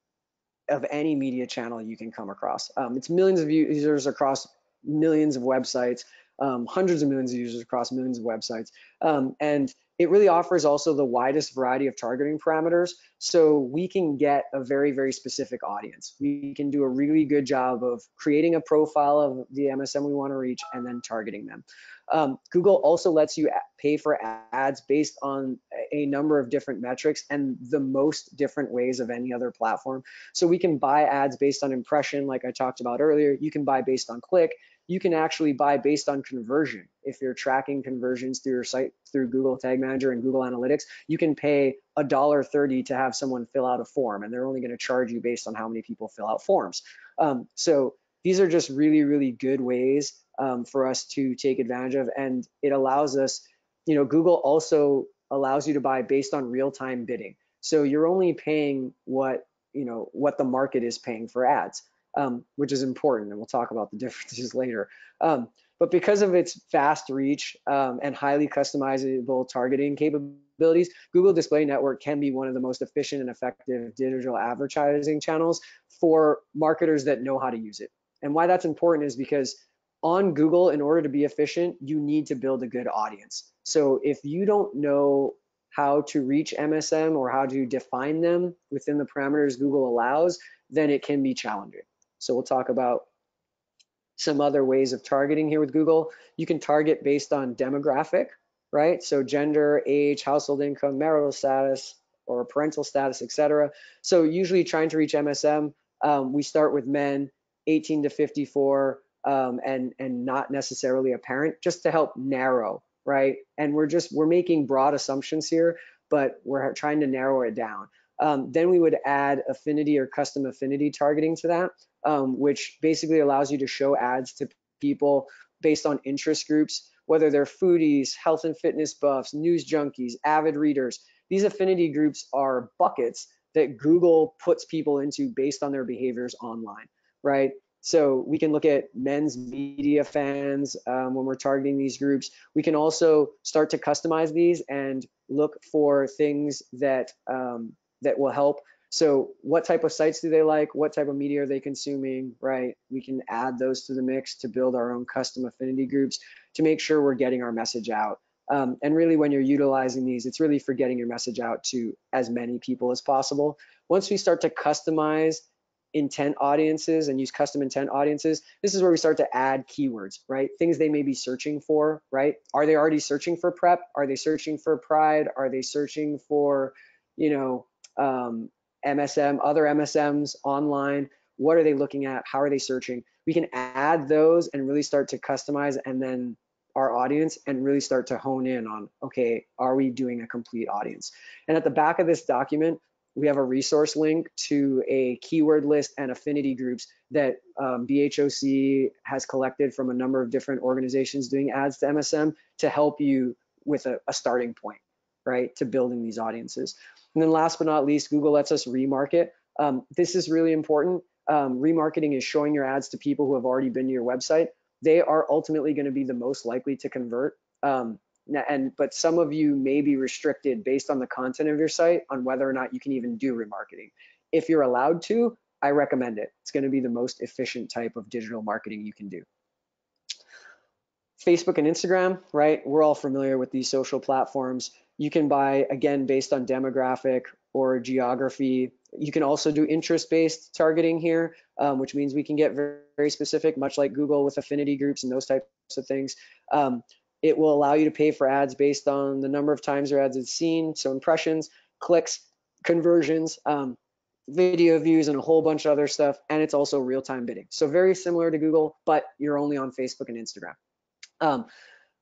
Speaker 3: of any media channel you can come across. Um, it's millions of users across millions of websites, um, hundreds of millions of users across millions of websites. Um, and it really offers also the widest variety of targeting parameters. So we can get a very, very specific audience. We can do a really good job of creating a profile of the MSM we want to reach and then targeting them. Um, Google also lets you pay for ads based on a number of different metrics and the most different ways of any other platform. So we can buy ads based on impression, like I talked about earlier. You can buy based on click you can actually buy based on conversion. If you're tracking conversions through your site through Google Tag Manager and Google Analytics, you can pay a dollar thirty to have someone fill out a form, and they're only going to charge you based on how many people fill out forms. Um, so these are just really, really good ways um, for us to take advantage of, and it allows us. You know, Google also allows you to buy based on real-time bidding. So you're only paying what you know what the market is paying for ads um, which is important, and we'll talk about the differences later. Um, but because of its fast reach um, and highly customizable targeting capabilities, Google Display Network can be one of the most efficient and effective digital advertising channels for marketers that know how to use it. And why that's important is because on Google, in order to be efficient, you need to build a good audience. So if you don't know how to reach MSM or how to define them within the parameters Google allows, then it can be challenging. So we'll talk about some other ways of targeting here with Google. You can target based on demographic, right? So gender, age, household income, marital status, or parental status, etc. So usually trying to reach MSM, um, we start with men 18 to 54 um, and, and not necessarily a parent just to help narrow, right? And we're just, we're making broad assumptions here, but we're trying to narrow it down. Um, then we would add affinity or custom affinity targeting to that, um, which basically allows you to show ads to people based on interest groups, whether they're foodies, health and fitness buffs, news junkies, avid readers. These affinity groups are buckets that Google puts people into based on their behaviors online, right? So we can look at men's media fans um, when we're targeting these groups. We can also start to customize these and look for things that um, that will help. So what type of sites do they like? What type of media are they consuming, right? We can add those to the mix to build our own custom affinity groups to make sure we're getting our message out. Um, and really when you're utilizing these, it's really for getting your message out to as many people as possible. Once we start to customize intent audiences and use custom intent audiences, this is where we start to add keywords, right? Things they may be searching for, right? Are they already searching for PrEP? Are they searching for pride? Are they searching for, you know, um, MSM, other MSMs online. What are they looking at? How are they searching? We can add those and really start to customize and then our audience and really start to hone in on, okay, are we doing a complete audience? And at the back of this document, we have a resource link to a keyword list and affinity groups that um, BHOC has collected from a number of different organizations doing ads to MSM to help you with a, a starting point, right, to building these audiences. And then last but not least, Google lets us remarket. Um, this is really important. um, remarketing is showing your ads to people who have already been to your website. They are ultimately going to be the most likely to convert. Um, and but some of you may be restricted based on the content of your site on whether or not you can even do remarketing. If you're allowed to, I recommend it. It's going to be the most efficient type of digital marketing you can do. Facebook and Instagram, right? We're all familiar with these social platforms. You can buy, again, based on demographic or geography. You can also do interest-based targeting here, um, which means we can get very, very, specific, much like Google with affinity groups and those types of things. Um, it will allow you to pay for ads based on the number of times your ads is seen, so impressions, clicks, conversions, um, video views, and a whole bunch of other stuff. And it's also real-time bidding. So very similar to Google, but you're only on Facebook and Instagram.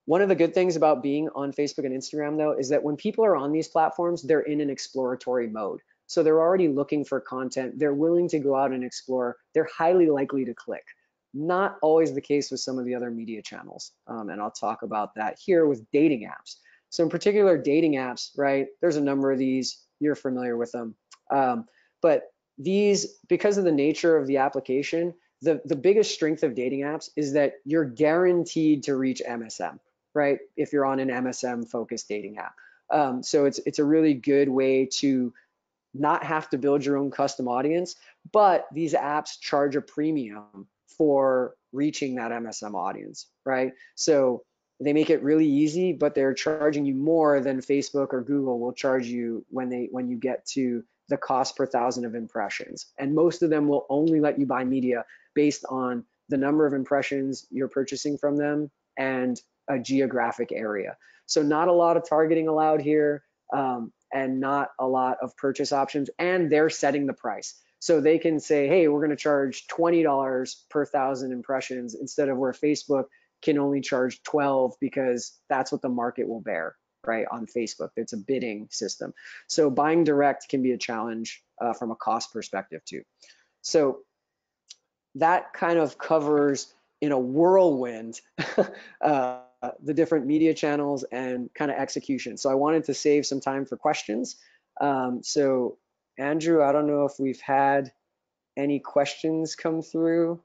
Speaker 3: One of the good things about being on Facebook and Instagram, though, is that when people are on these platforms, they're in an exploratory mode. So they're already looking for content. They're willing to go out and explore. They're highly likely to click. Not always the case with some of the other media channels. Um, and I'll talk about that here with dating apps. So in particular, dating apps, right? There's a number of these. You're familiar with them. Um, but these, because of the nature of the application, the, the biggest strength of dating apps is that you're guaranteed to reach MSM, right? If you're on an MSM focused dating app. Um, so it's, it's a really good way to not have to build your own custom audience, but these apps charge a premium for reaching that MSM audience, right? So they make it really easy, but they're charging you more than Facebook or Google will charge you when they when you get to the cost per thousand of impressions. And most of them will only let you buy media based on the number of impressions you're purchasing from them and a geographic area. So not a lot of targeting allowed here um, and not a lot of purchase options and they're setting the price. So they can say, hey, we're gonna charge $20 per thousand impressions instead of where Facebook can only charge 12 because that's what the market will bear right, on Facebook. It's a bidding system. So buying direct can be a challenge uh, from a cost perspective too. So that kind of covers in a whirlwind uh, the different media channels and kind of execution. So I wanted to save some time for questions. Um, so Andrew, I don't know if we've had any questions come through.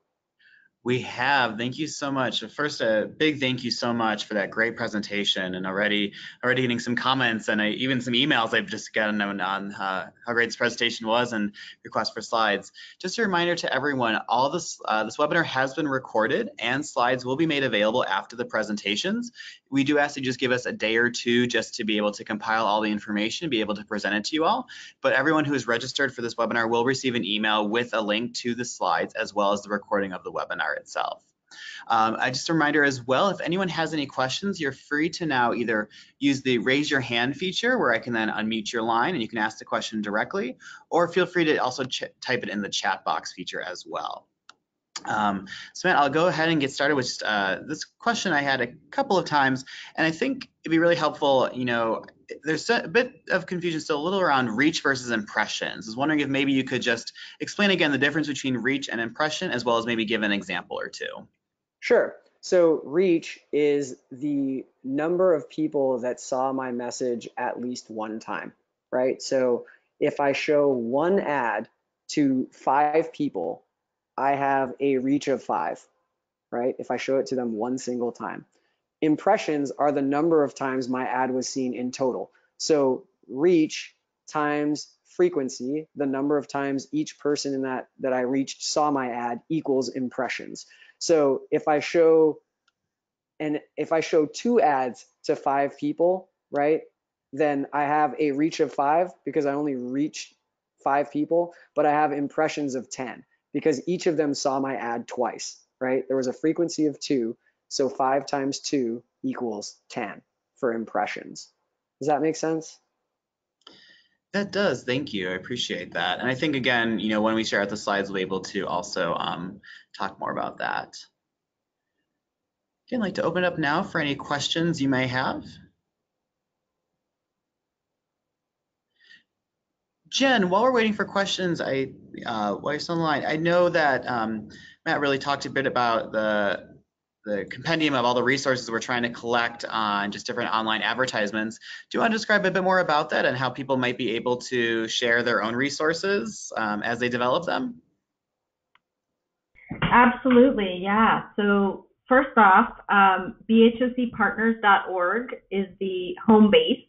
Speaker 1: We have. Thank you so much. First, a big thank you so much for that great presentation, and already already getting some comments and I, even some emails I've just gotten on, on uh, how great this presentation was and requests for slides. Just a reminder to everyone, all this uh, this webinar has been recorded and slides will be made available after the presentations. We do ask you just give us a day or two just to be able to compile all the information and be able to present it to you all. But everyone who is registered for this webinar will receive an email with a link to the slides as well as the recording of the webinar itself. Um, I just a reminder as well, if anyone has any questions, you're free to now either use the raise your hand feature where I can then unmute your line and you can ask the question directly, or feel free to also type it in the chat box feature as well. Um, so Matt, I'll go ahead and get started with uh, this question I had a couple of times, and I think it'd be really helpful, you know, there's a bit of confusion still a little around reach versus impressions. I was wondering if maybe you could just explain again the difference between reach and impression, as well as maybe give an example or two.
Speaker 3: Sure. So reach is the number of people that saw my message at least one time, right? So if I show one ad to five people, I have a reach of five, right? If I show it to them one single time. Impressions are the number of times my ad was seen in total. So reach times frequency, the number of times each person in that that I reached saw my ad equals impressions. So if I show and if I show two ads to five people, right, then I have a reach of five because I only reached five people, but I have impressions of 10 because each of them saw my ad twice, right? There was a frequency of two, so five times two equals 10 for impressions. Does that make sense?
Speaker 1: That does. Thank you. I appreciate that. And I think, again, you know, when we share out the slides, we'll be able to also um, talk more about that. I'd like to open up now for any questions you may have. Jen, while we're waiting for questions, I uh, while you're still on the line, I know that um, Matt really talked a bit about the the compendium of all the resources we're trying to collect on just different online advertisements. Do you want to describe a bit more about that and how people might be able to share their own resources um, as they develop them?
Speaker 2: Absolutely, yeah. So first off, um, bhocpartners.org is the home base.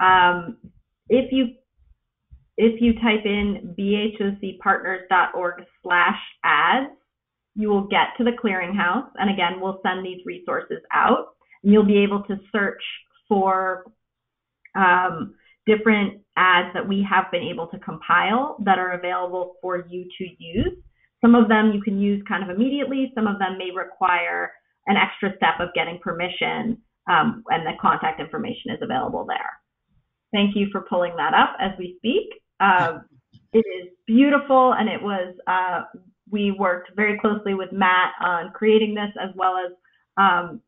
Speaker 2: Um, if you if you type in bhocpartners.org slash ads, you will get to the clearinghouse. And again, we'll send these resources out. And you'll be able to search for um, different ads that we have been able to compile that are available for you to use. Some of them you can use kind of immediately. Some of them may require an extra step of getting permission, um, and the contact information is available there. Thank you for pulling that up as we speak. Uh, it is beautiful, and it was. Uh, we worked very closely with Matt on creating this, as well as um,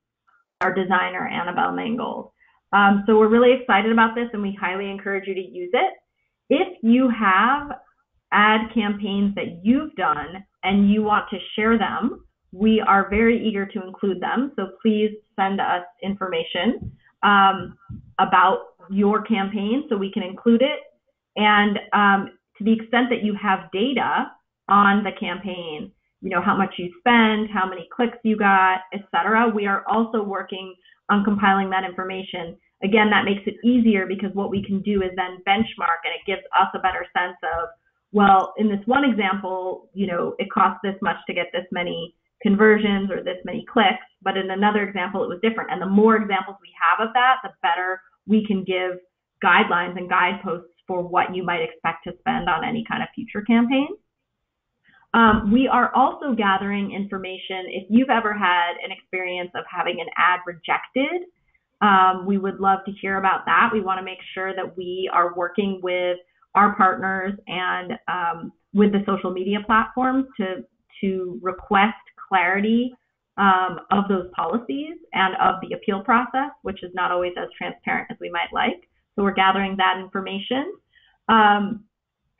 Speaker 2: our designer Annabelle Mangold. Um, so we're really excited about this, and we highly encourage you to use it. If you have ad campaigns that you've done and you want to share them, we are very eager to include them. So please send us information um, about your campaign so we can include it. And um, to the extent that you have data on the campaign, you know, how much you spend, how many clicks you got, etc. We are also working on compiling that information. Again, that makes it easier because what we can do is then benchmark and it gives us a better sense of well, in this one example, you know, it costs this much to get this many conversions or this many clicks, but in another example, it was different. And the more examples we have of that, the better we can give guidelines and guideposts for what you might expect to spend on any kind of future campaign. Um, we are also gathering information. If you've ever had an experience of having an ad rejected, um, we would love to hear about that. We want to make sure that we are working with our partners and um, with the social media platforms to to request clarity um, of those policies and of the appeal process, which is not always as transparent as we might like. So we're gathering that information. Um,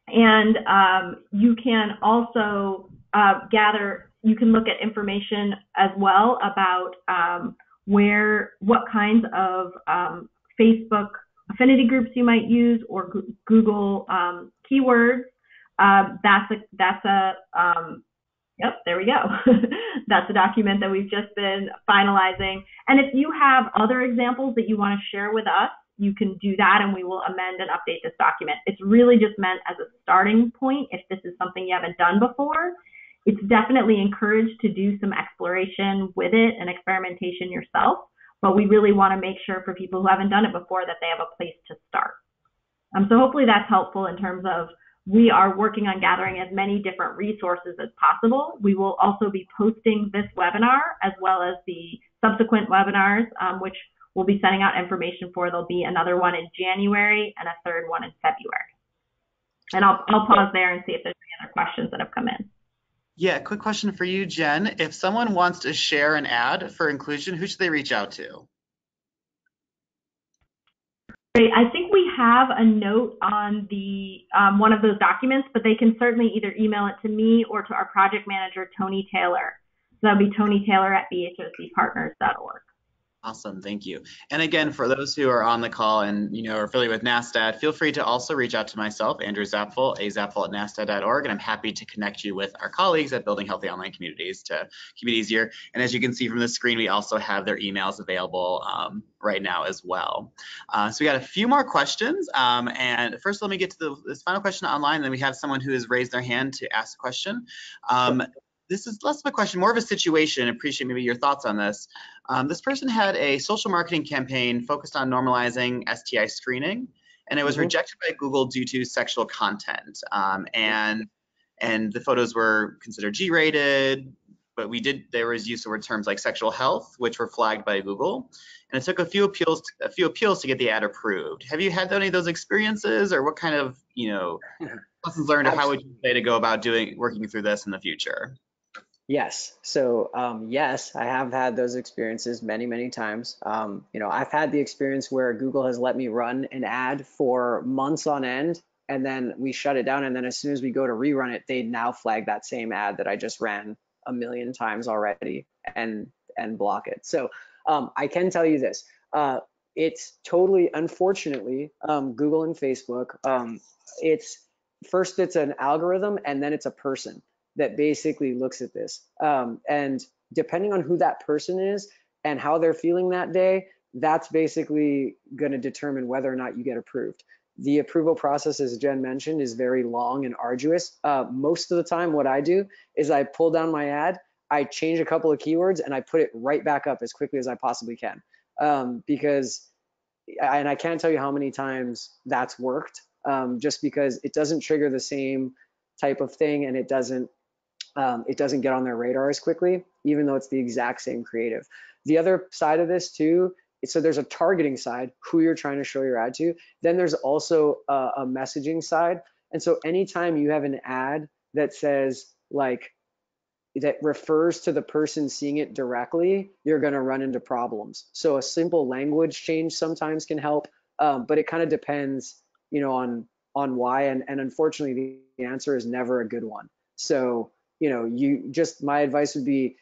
Speaker 2: and um, you can also uh, gather, you can look at information as well about um, where, what kinds of um, Facebook affinity groups you might use or Google um, keywords. Um, that's a that's a um, yep there we go. that's a document that we've just been finalizing. And if you have other examples that you want to share with us, you can do that, and we will amend and update this document. It's really just meant as a starting point. If this is something you haven't done before, it's definitely encouraged to do some exploration with it and experimentation yourself but we really want to make sure for people who haven't done it before that they have a place to start. Um, so hopefully that's helpful in terms of we are working on gathering as many different resources as possible. We will also be posting this webinar as well as the subsequent webinars, um, which we'll be sending out information for. There'll be another one in January and a third one in February. And I'll, I'll pause there and see if there's any other questions that have come in.
Speaker 1: Yeah, quick question for you, Jen. If someone wants to share an ad for inclusion, who should they reach out to?
Speaker 2: Great. I think we have a note on the um, one of those documents, but they can certainly either email it to me or to our project manager, Tony Taylor. So that would be Tony Taylor at bhocpartners.org.
Speaker 1: Awesome, thank you. And again, for those who are on the call and you know are affiliated with NASTAD, feel free to also reach out to myself, Andrew Zapfel, azapfel at nastad.org, and I'm happy to connect you with our colleagues at Building Healthy Online Communities to keep it easier. And as you can see from the screen, we also have their emails available um, right now as well. Uh, so we got a few more questions. Um, and first, let me get to the, this final question online. Then we have someone who has raised their hand to ask a question. Um, this is less of a question, more of a situation. Appreciate maybe your thoughts on this. Um, this person had a social marketing campaign focused on normalizing STI screening, and it was mm -hmm. rejected by Google due to sexual content. Um, and and the photos were considered G-rated, but we did there was use of terms like sexual health, which were flagged by Google, and it took a few appeals to, a few appeals to get the ad approved. Have you had any of those experiences, or what kind of you know lessons learned, or how would you say to go about doing working through this in the future?
Speaker 3: Yes. So um, yes, I have had those experiences many, many times. Um, you know, I've had the experience where Google has let me run an ad for months on end, and then we shut it down. And then as soon as we go to rerun it, they now flag that same ad that I just ran a million times already and and block it. So um, I can tell you this: uh, it's totally, unfortunately, um, Google and Facebook. Um, it's first it's an algorithm, and then it's a person that basically looks at this. Um, and depending on who that person is and how they're feeling that day, that's basically going to determine whether or not you get approved. The approval process, as Jen mentioned, is very long and arduous. Uh, most of the time, what I do is I pull down my ad, I change a couple of keywords, and I put it right back up as quickly as I possibly can. Um, because, and I can't tell you how many times that's worked, um, just because it doesn't trigger the same type of thing, and it doesn't um, it doesn't get on their radar as quickly, even though it's the exact same creative. The other side of this too so there's a targeting side, who you're trying to show your ad to. Then there's also a, a messaging side. And so anytime you have an ad that says like, that refers to the person seeing it directly, you're going to run into problems. So a simple language change sometimes can help, um, but it kind of depends, you know, on on why. And and unfortunately, the answer is never a good one. So you know, you just my advice would be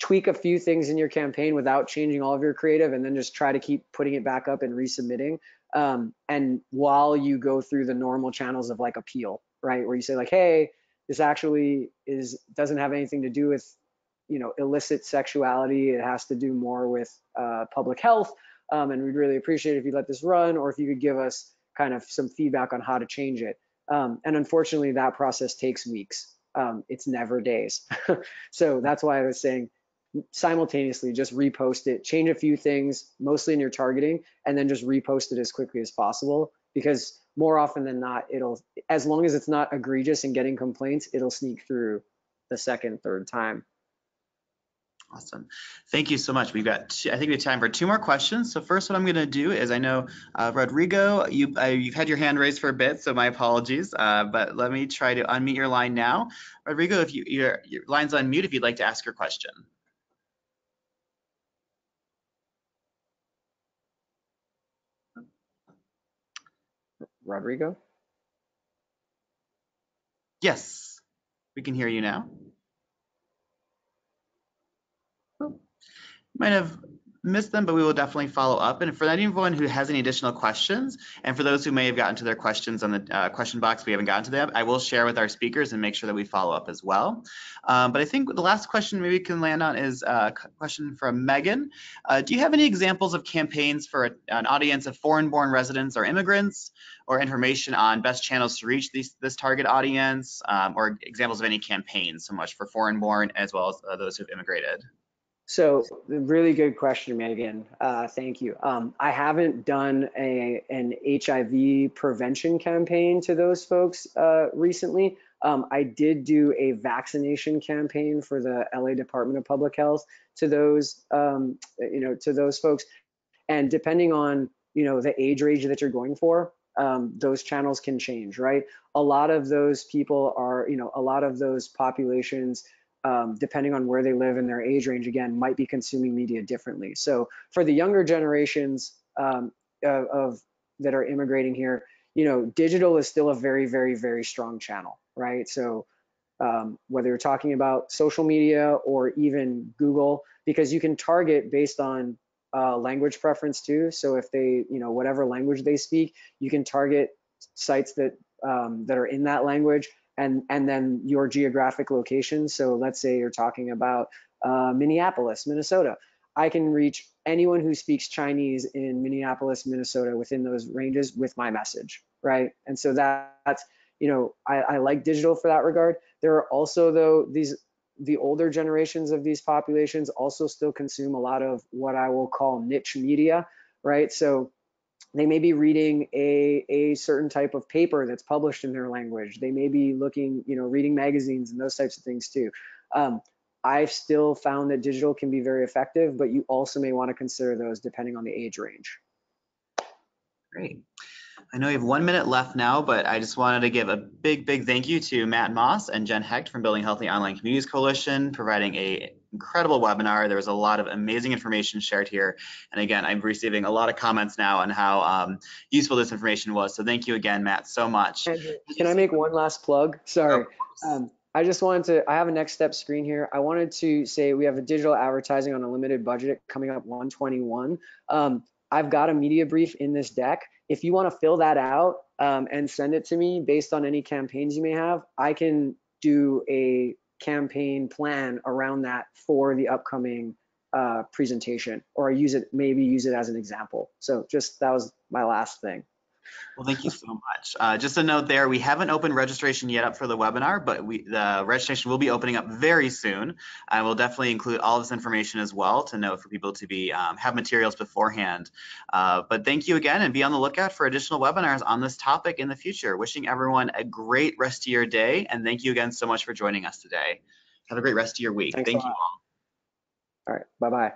Speaker 3: tweak a few things in your campaign without changing all of your creative and then just try to keep putting it back up and resubmitting um, and while you go through the normal channels of like appeal right where you say like hey this actually is doesn't have anything to do with you know illicit sexuality. It has to do more with uh, public health um, and we'd really appreciate if you let this run or if you could give us kind of some feedback on how to change it. Um, and unfortunately that process takes weeks um, it's never days so that's why i was saying simultaneously just repost it, change a few things, mostly in your targeting, and then just repost it as quickly as possible. Because more often than not, it'll, as long as it's not egregious and getting complaints, it'll sneak through the second, third time.
Speaker 1: Awesome. Thank you so much. We've got, two, I think we have time for two more questions. So first, what I'm going to do is I know uh, Rodrigo, you, uh, you've had your hand raised for a bit, so my apologies. Uh, but let me try to unmute your line now. Rodrigo, if you, your, your line's on mute, if you'd like to ask your question.
Speaker 3: Rodrigo?
Speaker 1: Yes, we can hear you now. Might have missed them, but we will definitely follow up. And for anyone who has any additional questions, and for those who may have gotten to their questions on the uh, question box, we haven't gotten to them, I will share with our speakers and make sure that we follow up as well. Um, but I think the last question maybe we can land on is a question from Megan. Uh, do you have any examples of campaigns for a, an audience of foreign-born residents or immigrants, or information on best channels to reach these, this target audience, um, or examples of any campaigns so much for foreign-born as well as uh, those who've immigrated?
Speaker 3: So really good question, Megan. Uh, thank you. Um, I haven't done a, an HIV prevention campaign to those folks uh, recently. Um, I did do a vaccination campaign for the LA Department of Public Health to those, um, you know, to those folks. And depending on, you know, the age range that you're going for, um, those channels can change, right? A lot of those people are, you know, a lot of those populations um, depending on where they live and their age range, again, might be consuming media differently. So for the younger generations um, of, of, that are immigrating here, you know, digital is still a very, very, very strong channel, right? So um, whether you're talking about social media or even Google, because you can target based on uh, language preference too. So if they, you know, whatever language they speak, you can target sites that um, that are in that language and and then your geographic location. So let's say you're talking about uh, Minneapolis, Minnesota. I can reach anyone who speaks Chinese in Minneapolis, Minnesota within those ranges with my message, right? And so that, that's, you know, I, I like digital for that regard. There are also though these the older generations of these populations also still consume a lot of what I will call niche media, right? So they may be reading a, a certain type of paper that's published in their language. They may be looking, you know, reading magazines and those types of things too. Um, I've still found that digital can be very effective, but you also may want to consider those depending on the age range.
Speaker 1: Great. I know we have one minute left now, but I just wanted to give a big, big thank you to Matt Moss and Jen Hecht from Building Healthy Online Communities Coalition, providing a incredible webinar. There was a lot of amazing information shared here. And again, I'm receiving a lot of comments now on how um, useful this information was. So thank you again, Matt, so much.
Speaker 3: Can I make one last plug? Sorry. Um, I just wanted to, I have a next step screen here. I wanted to say we have a digital advertising on a limited budget coming up 121. Um, I've got a media brief in this deck. If you want to fill that out um, and send it to me based on any campaigns you may have, I can do a campaign plan around that for the upcoming uh, presentation or use it, maybe use it as an example. So just, that was my last thing.
Speaker 1: Well, thank you so much. Uh, just a note there, we haven't opened registration yet up for the webinar, but we, the registration will be opening up very soon. I will definitely include all this information as well to know for people to be um, have materials beforehand. Uh, but thank you again and be on the lookout for additional webinars on this topic in the future. Wishing everyone a great rest of your day and thank you again so much for joining us today. Have a great rest of your week.
Speaker 3: Thanks
Speaker 1: thank you all.
Speaker 3: All right, bye-bye.